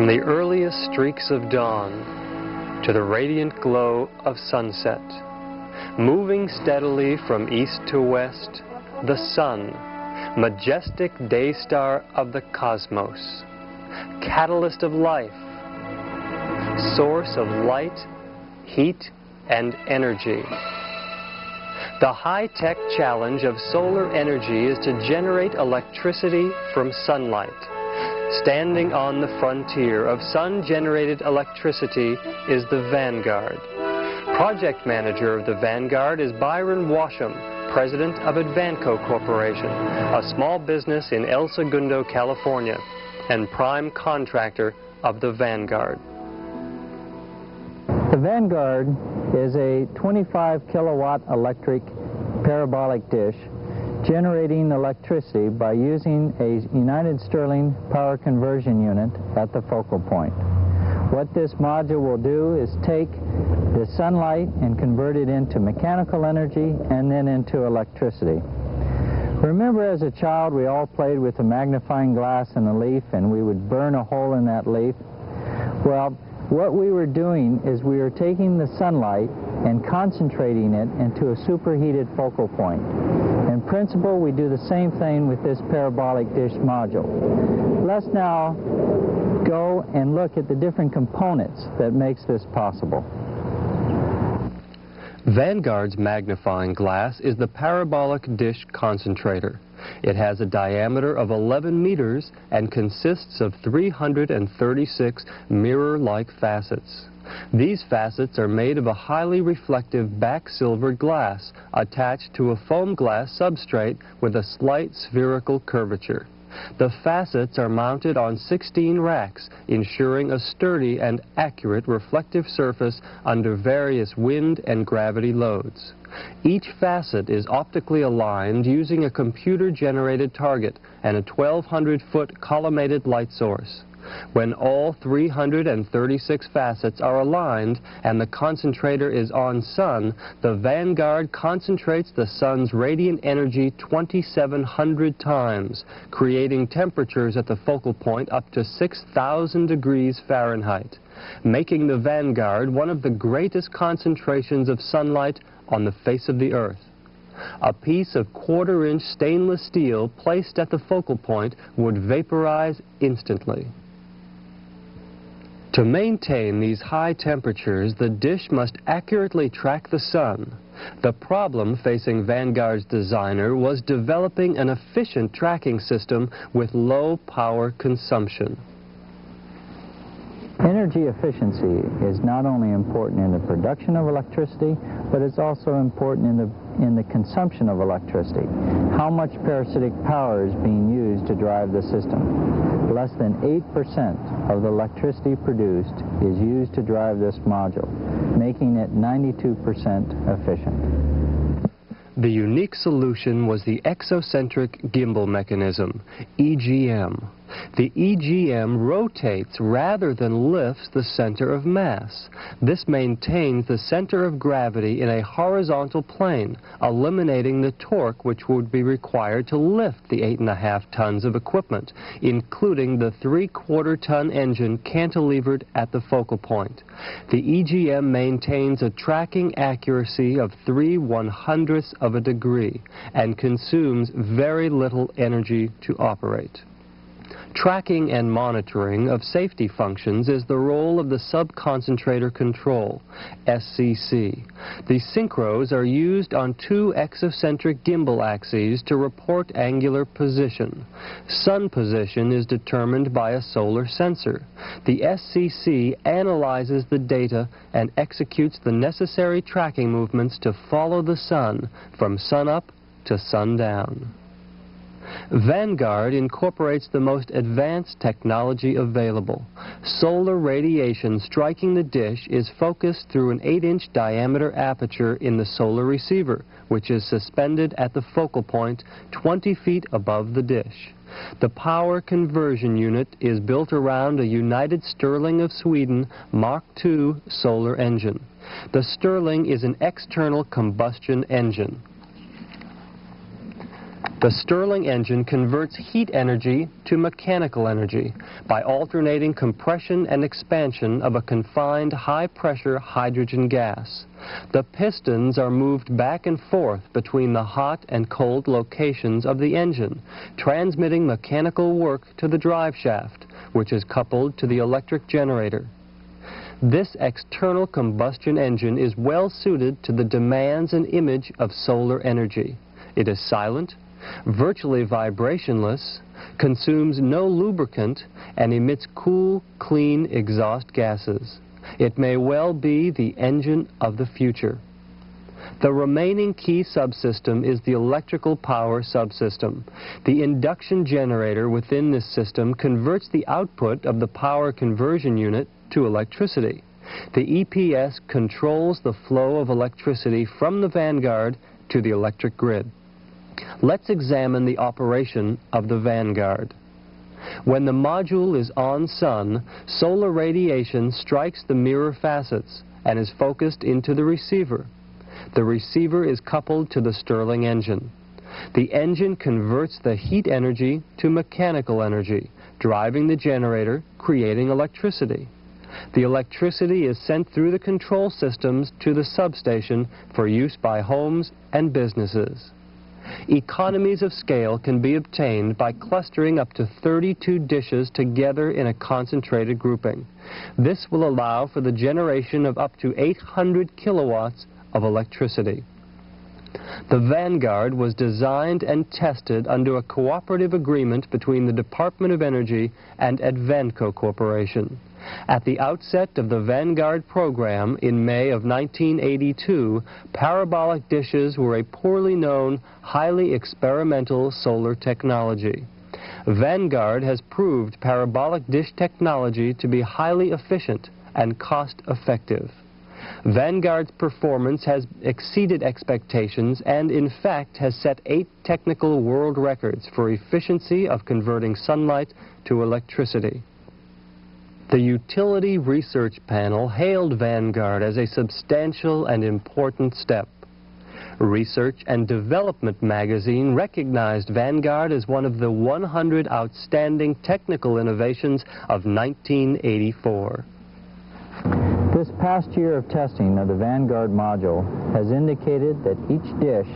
From the earliest streaks of dawn to the radiant glow of sunset, moving steadily from east to west, the sun, majestic day star of the cosmos, catalyst of life, source of light, heat, and energy. The high-tech challenge of solar energy is to generate electricity from sunlight. Standing on the frontier of sun-generated electricity is the Vanguard. Project manager of the Vanguard is Byron Washom, president of Advanco Corporation, a small business in El Segundo, California, and prime contractor of the Vanguard. The Vanguard is a 25 kilowatt electric parabolic dish generating electricity by using a United Stirling power conversion unit at the focal point. What this module will do is take the sunlight and convert it into mechanical energy and then into electricity. Remember as a child we all played with a magnifying glass and a leaf and we would burn a hole in that leaf? Well, what we were doing is we were taking the sunlight and concentrating it into a superheated focal point. In principle, we do the same thing with this parabolic dish module. Let's now go and look at the different components that makes this possible. Vanguard's magnifying glass is the parabolic dish concentrator. It has a diameter of 11 meters and consists of 336 mirror-like facets. These facets are made of a highly reflective back-silvered glass attached to a foam glass substrate with a slight spherical curvature. The facets are mounted on 16 racks, ensuring a sturdy and accurate reflective surface under various wind and gravity loads. Each facet is optically aligned using a computer-generated target and a 1,200-foot collimated light source. When all 336 facets are aligned and the concentrator is on sun, the Vanguard concentrates the sun's radiant energy 2,700 times, creating temperatures at the focal point up to 6,000 degrees Fahrenheit, making the Vanguard one of the greatest concentrations of sunlight on the face of the Earth. A piece of quarter-inch stainless steel placed at the focal point would vaporize instantly. To maintain these high temperatures, the dish must accurately track the sun. The problem facing Vanguard's designer was developing an efficient tracking system with low power consumption. Energy efficiency is not only important in the production of electricity, but it's also important in the, in the consumption of electricity. How much parasitic power is being used to drive the system? Less than 8% of the electricity produced is used to drive this module, making it 92% efficient. The unique solution was the exocentric gimbal mechanism, EGM. The EGM rotates rather than lifts the center of mass. This maintains the center of gravity in a horizontal plane, eliminating the torque which would be required to lift the 8.5 tons of equipment, including the three-quarter ton engine cantilevered at the focal point. The EGM maintains a tracking accuracy of 3 one-hundredths of a degree and consumes very little energy to operate. Tracking and monitoring of safety functions is the role of the Subconcentrator Control, SCC. The synchros are used on two exocentric gimbal axes to report angular position. Sun position is determined by a solar sensor. The SCC analyzes the data and executes the necessary tracking movements to follow the sun from sunup to sundown. Vanguard incorporates the most advanced technology available. Solar radiation striking the dish is focused through an 8-inch diameter aperture in the solar receiver, which is suspended at the focal point 20 feet above the dish. The power conversion unit is built around a United Stirling of Sweden Mark II solar engine. The Stirling is an external combustion engine. The Stirling engine converts heat energy to mechanical energy by alternating compression and expansion of a confined high-pressure hydrogen gas. The pistons are moved back and forth between the hot and cold locations of the engine, transmitting mechanical work to the drive shaft, which is coupled to the electric generator. This external combustion engine is well suited to the demands and image of solar energy. It is silent, virtually vibrationless, consumes no lubricant, and emits cool, clean exhaust gases. It may well be the engine of the future. The remaining key subsystem is the electrical power subsystem. The induction generator within this system converts the output of the power conversion unit to electricity. The EPS controls the flow of electricity from the Vanguard to the electric grid. Let's examine the operation of the Vanguard. When the module is on sun, solar radiation strikes the mirror facets and is focused into the receiver. The receiver is coupled to the Stirling engine. The engine converts the heat energy to mechanical energy, driving the generator, creating electricity. The electricity is sent through the control systems to the substation for use by homes and businesses. Economies of scale can be obtained by clustering up to 32 dishes together in a concentrated grouping. This will allow for the generation of up to 800 kilowatts of electricity. The Vanguard was designed and tested under a cooperative agreement between the Department of Energy and Advanco Corporation. At the outset of the Vanguard program in May of 1982, parabolic dishes were a poorly known, highly experimental solar technology. Vanguard has proved parabolic dish technology to be highly efficient and cost-effective. Vanguard's performance has exceeded expectations and, in fact, has set eight technical world records for efficiency of converting sunlight to electricity. The Utility Research Panel hailed Vanguard as a substantial and important step. Research and Development magazine recognized Vanguard as one of the 100 outstanding technical innovations of 1984. This past year of testing of the Vanguard module has indicated that each dish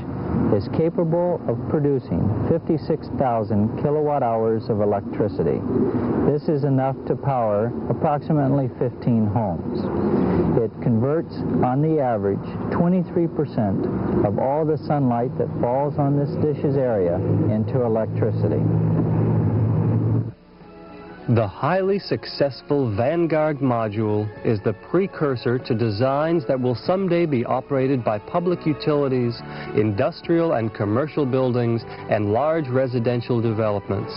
is capable of producing 56,000 kilowatt hours of electricity. This is enough to power approximately 15 homes. It converts, on the average, 23% of all the sunlight that falls on this dish's area into electricity. The highly successful Vanguard module is the precursor to designs that will someday be operated by public utilities, industrial and commercial buildings, and large residential developments.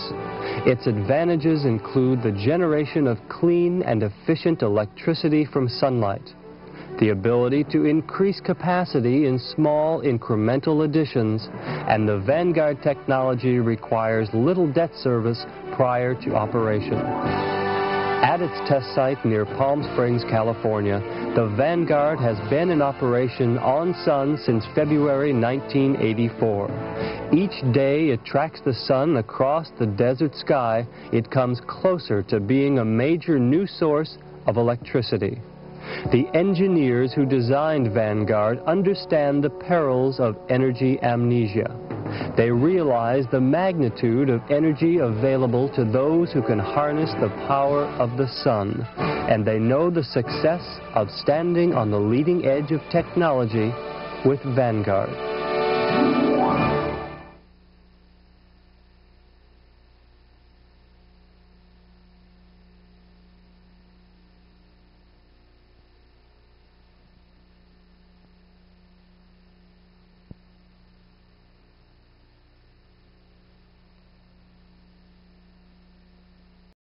Its advantages include the generation of clean and efficient electricity from sunlight, the ability to increase capacity in small incremental additions, and the Vanguard technology requires little debt service prior to operation. At its test site near Palm Springs, California, the Vanguard has been in operation on sun since February 1984. Each day it tracks the sun across the desert sky, it comes closer to being a major new source of electricity. The engineers who designed Vanguard understand the perils of energy amnesia. They realize the magnitude of energy available to those who can harness the power of the sun, and they know the success of standing on the leading edge of technology with Vanguard.